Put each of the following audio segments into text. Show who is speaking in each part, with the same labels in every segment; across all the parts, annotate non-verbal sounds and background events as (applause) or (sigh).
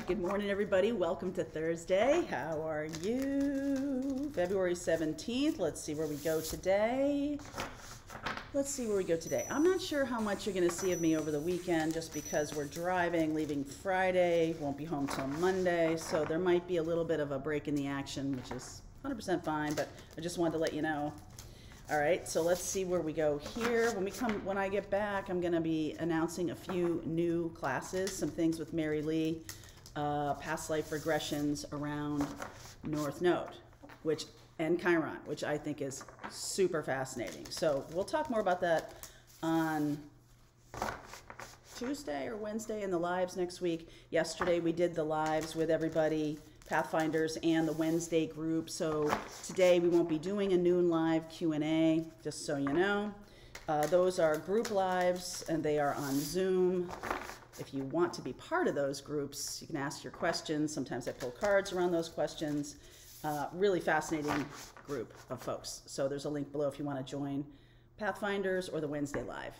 Speaker 1: right, good morning, everybody. Welcome to Thursday. How are you? February 17th. Let's see where we go today. Let's see where we go today. I'm not sure how much you're going to see of me over the weekend just because we're driving, leaving Friday, won't be home till Monday. So there might be a little bit of a break in the action, which is 100% fine, but I just wanted to let you know. All right, so let's see where we go here. When we come, when I get back, I'm going to be announcing a few new classes, some things with Mary Lee, uh, past life regressions around North Node, which and Chiron, which I think is super fascinating. So we'll talk more about that on Tuesday or Wednesday in the lives next week. Yesterday we did the lives with everybody Pathfinders and the Wednesday group. So today we won't be doing a noon live Q&A, just so you know. Uh, those are group lives and they are on Zoom. If you want to be part of those groups, you can ask your questions. Sometimes I pull cards around those questions. Uh, really fascinating group of folks. So there's a link below if you want to join Pathfinders or the Wednesday Live,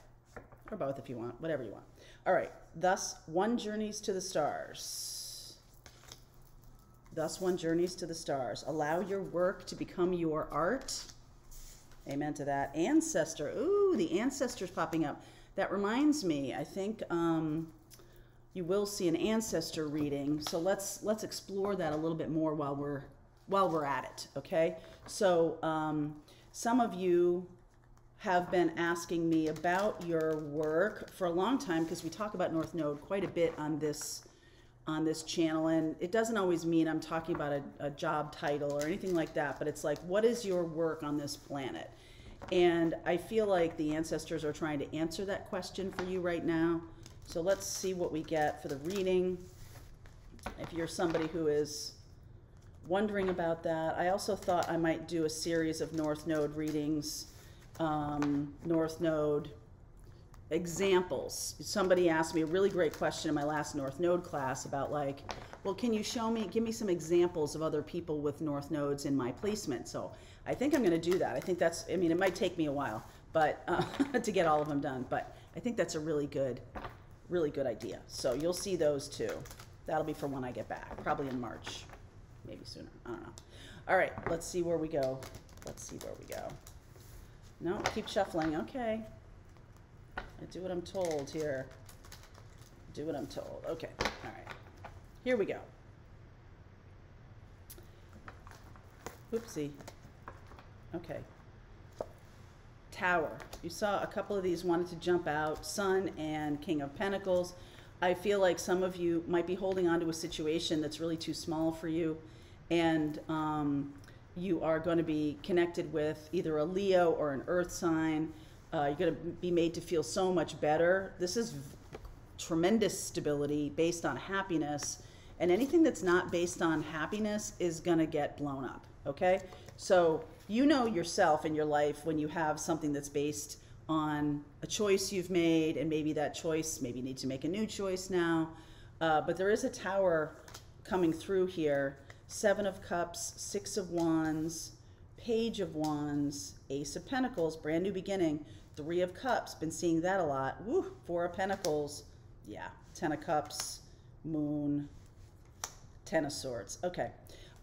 Speaker 1: or both if you want, whatever you want. All right, thus one journeys to the stars. Thus one journeys to the stars. Allow your work to become your art. Amen to that. Ancestor. Ooh, the ancestors popping up. That reminds me, I think um, you will see an ancestor reading. So let's let's explore that a little bit more while we're while we're at it. Okay. So um, some of you have been asking me about your work for a long time because we talk about North Node quite a bit on this on this channel and it doesn't always mean i'm talking about a, a, job title or anything like that but it's like what is your work on this planet and i feel like the ancestors are trying to answer that question for you right now so let's see what we get for the reading if you're somebody who is wondering about that i also thought i might do a series of north node readings um, north node examples. Somebody asked me a really great question in my last North Node class about like, well, can you show me, give me some examples of other people with North Nodes in my placement? So I think I'm going to do that. I think that's, I mean, it might take me a while, but uh, (laughs) to get all of them done, but I think that's a really good, really good idea. So you'll see those too. That'll be for when I get back, probably in March, maybe sooner. I don't know. All right, let's see where we go. Let's see where we go. No, keep shuffling. Okay. I do what I'm told here. Do what I'm told. Okay, all right. Here we go. Oopsie. Okay. Tower. You saw a couple of these wanted to jump out. Sun and King of Pentacles. I feel like some of you might be holding on to a situation that's really too small for you. And um, you are going to be connected with either a Leo or an Earth sign uh, you're going to be made to feel so much better. This is tremendous stability based on happiness. And anything that's not based on happiness is going to get blown up. Okay? So you know yourself in your life when you have something that's based on a choice you've made, and maybe that choice, maybe you need to make a new choice now. Uh, but there is a tower coming through here Seven of Cups, Six of Wands, Page of Wands, Ace of Pentacles, brand new beginning. Three of Cups, been seeing that a lot. Woo, Four of Pentacles. Yeah, Ten of Cups, Moon, Ten of Swords. Okay.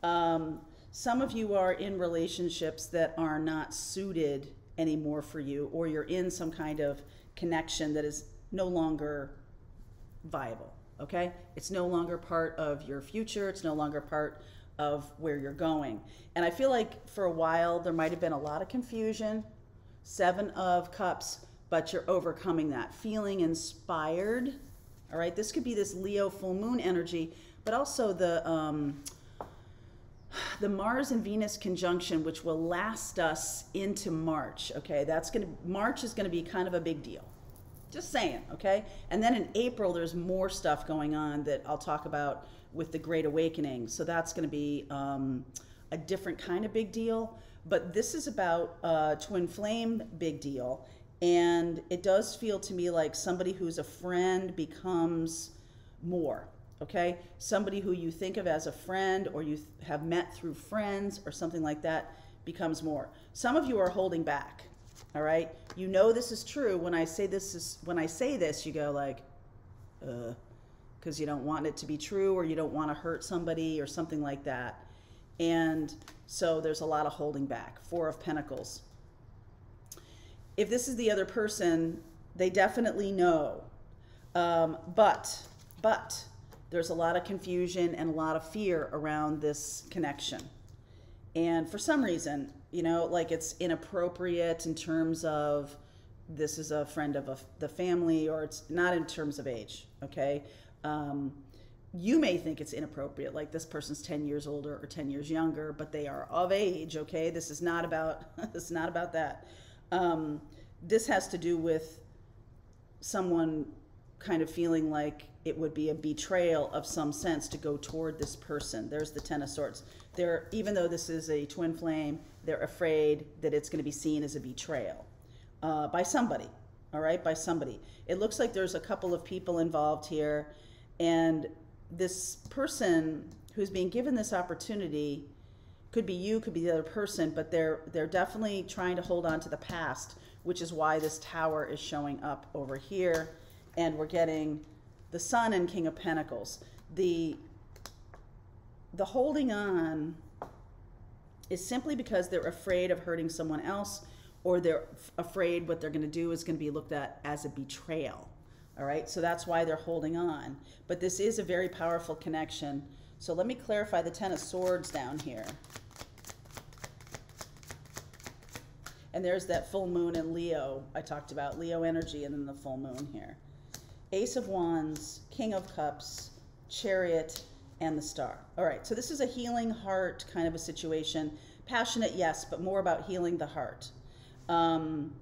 Speaker 1: Um, some of you are in relationships that are not suited anymore for you, or you're in some kind of connection that is no longer viable. Okay? It's no longer part of your future, it's no longer part of where you're going. And I feel like for a while there might have been a lot of confusion Seven of Cups, but you're overcoming that. Feeling inspired. All right, this could be this Leo full moon energy, but also the um, the Mars and Venus conjunction, which will last us into March. Okay, that's gonna March is gonna be kind of a big deal. Just saying, okay? And then in April, there's more stuff going on that I'll talk about with the Great Awakening. So that's gonna be um, a different kind of big deal. But this is about a twin flame big deal. And it does feel to me like somebody who's a friend becomes more, okay? Somebody who you think of as a friend or you have met through friends or something like that becomes more. Some of you are holding back, all right? You know this is true. When I say this is when I say this, you go like, uh, because you don't want it to be true or you don't want to hurt somebody or something like that. And so there's a lot of holding back. Four of Pentacles. If this is the other person, they definitely know. Um, but, but, there's a lot of confusion and a lot of fear around this connection. And for some reason, you know, like it's inappropriate in terms of this is a friend of a, the family or it's not in terms of age, okay? Um, you may think it's inappropriate, like this person's 10 years older or 10 years younger, but they are of age, okay? This is not about, (laughs) this is not about that. Um, this has to do with someone kind of feeling like it would be a betrayal of some sense to go toward this person. There's the Ten of Swords. They're, even though this is a twin flame, they're afraid that it's going to be seen as a betrayal uh, by somebody, all right, by somebody. It looks like there's a couple of people involved here, and this person who's being given this opportunity could be you, could be the other person, but they're they're definitely trying to hold on to the past, which is why this tower is showing up over here, and we're getting the Sun and King of Pentacles. The the holding on is simply because they're afraid of hurting someone else or they're afraid what they're going to do is going to be looked at as a betrayal. All right, so that's why they're holding on. But this is a very powerful connection. So let me clarify the Ten of Swords down here. And there's that full moon in Leo I talked about, Leo energy, and then the full moon here. Ace of Wands, King of Cups, Chariot, and the Star. All right, so this is a healing heart kind of a situation. Passionate, yes, but more about healing the heart. Um,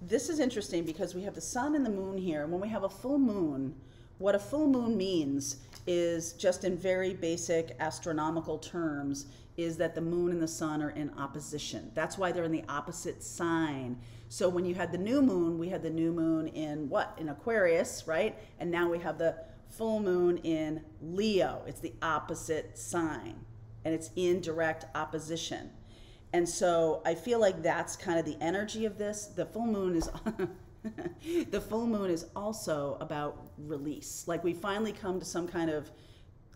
Speaker 1: this is interesting because we have the sun and the moon here. When we have a full moon, what a full moon means is just in very basic astronomical terms is that the moon and the sun are in opposition. That's why they're in the opposite sign. So when you had the new moon, we had the new moon in what? In Aquarius, right? And now we have the full moon in Leo. It's the opposite sign and it's in direct opposition. And so I feel like that's kind of the energy of this. The full moon is (laughs) the full moon is also about release. Like we finally come to some kind of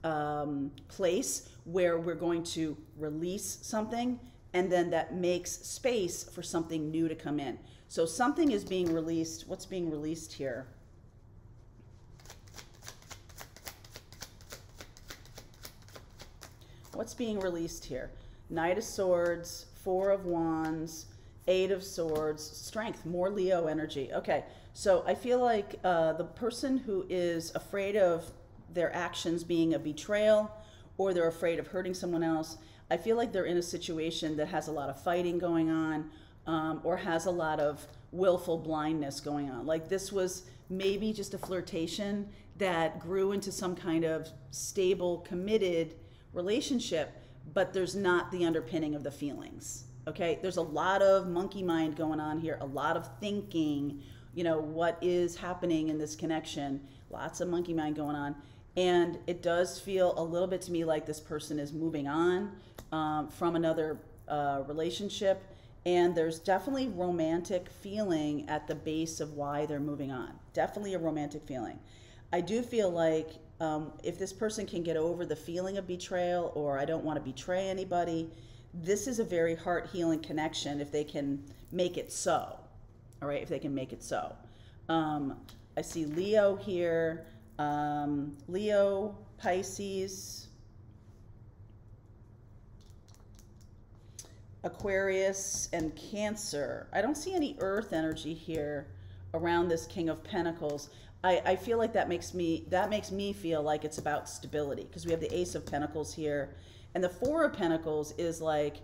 Speaker 1: um, place where we're going to release something and then that makes space for something new to come in. So something is being released. What's being released here? What's being released here? Knight of Swords, Four of Wands, Eight of Swords, Strength, more Leo energy. Okay, so I feel like uh, the person who is afraid of their actions being a betrayal or they're afraid of hurting someone else, I feel like they're in a situation that has a lot of fighting going on um, or has a lot of willful blindness going on. Like this was maybe just a flirtation that grew into some kind of stable, committed relationship but there's not the underpinning of the feelings. Okay, there's a lot of monkey mind going on here, a lot of thinking, you know, what is happening in this connection, lots of monkey mind going on. And it does feel a little bit to me like this person is moving on um, from another uh, relationship. And there's definitely romantic feeling at the base of why they're moving on. Definitely a romantic feeling. I do feel like um, if this person can get over the feeling of betrayal or I don't want to betray anybody, this is a very heart healing connection if they can make it so. All right, if they can make it so. Um, I see Leo here, um, Leo, Pisces, Aquarius, and Cancer. I don't see any earth energy here around this King of Pentacles. I, I feel like that makes me that makes me feel like it's about stability because we have the ace of pentacles here and the four of pentacles is like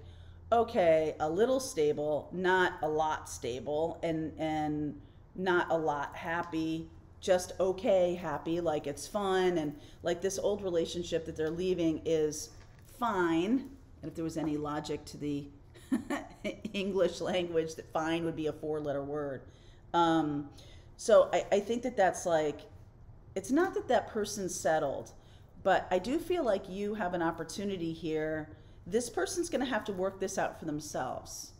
Speaker 1: okay a little stable not a lot stable and and not a lot happy just okay happy like it's fun and like this old relationship that they're leaving is fine and if there was any logic to the (laughs) english language that fine would be a four letter word um, so I, I think that that's like, it's not that that person's settled, but I do feel like you have an opportunity here. This person's going to have to work this out for themselves.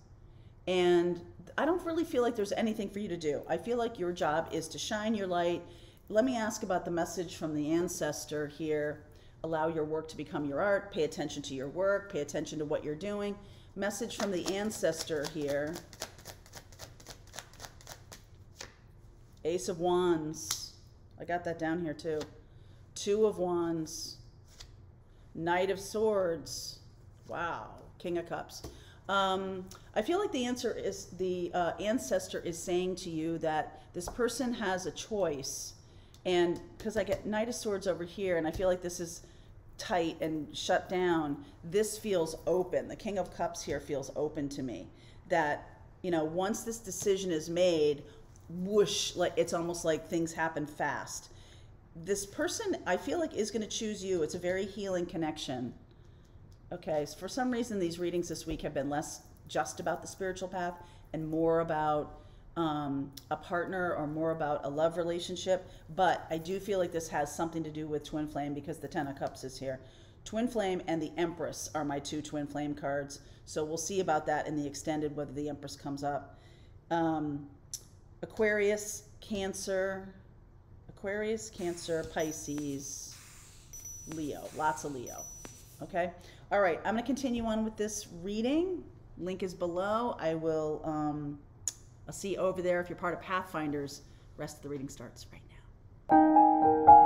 Speaker 1: And I don't really feel like there's anything for you to do. I feel like your job is to shine your light let me ask about the message from the ancestor here. Allow your work to become your art. Pay attention to your work. Pay attention to what you're doing. Message from the ancestor here. Ace of Wands. I got that down here too. Two of Wands. Knight of Swords. Wow. King of Cups. Um, I feel like the answer is the uh, ancestor is saying to you that this person has a choice. And because I get Knight of Swords over here, and I feel like this is tight and shut down, this feels open. The King of Cups here feels open to me. That, you know, once this decision is made, whoosh, like it's almost like things happen fast. This person, I feel like, is going to choose you. It's a very healing connection. Okay, so for some reason, these readings this week have been less just about the spiritual path and more about um, a partner or more about a love relationship. But I do feel like this has something to do with Twin Flame because the Ten of Cups is here. Twin Flame and the Empress are my two Twin Flame cards. So we'll see about that in the extended, whether the Empress comes up. Um, Aquarius, Cancer, Aquarius, Cancer, Pisces, Leo. Lots of Leo. Okay? All right, I'm going to continue on with this reading. Link is below. I will um, I'll see you over there if you're part of Pathfinders. Rest of the reading starts right now.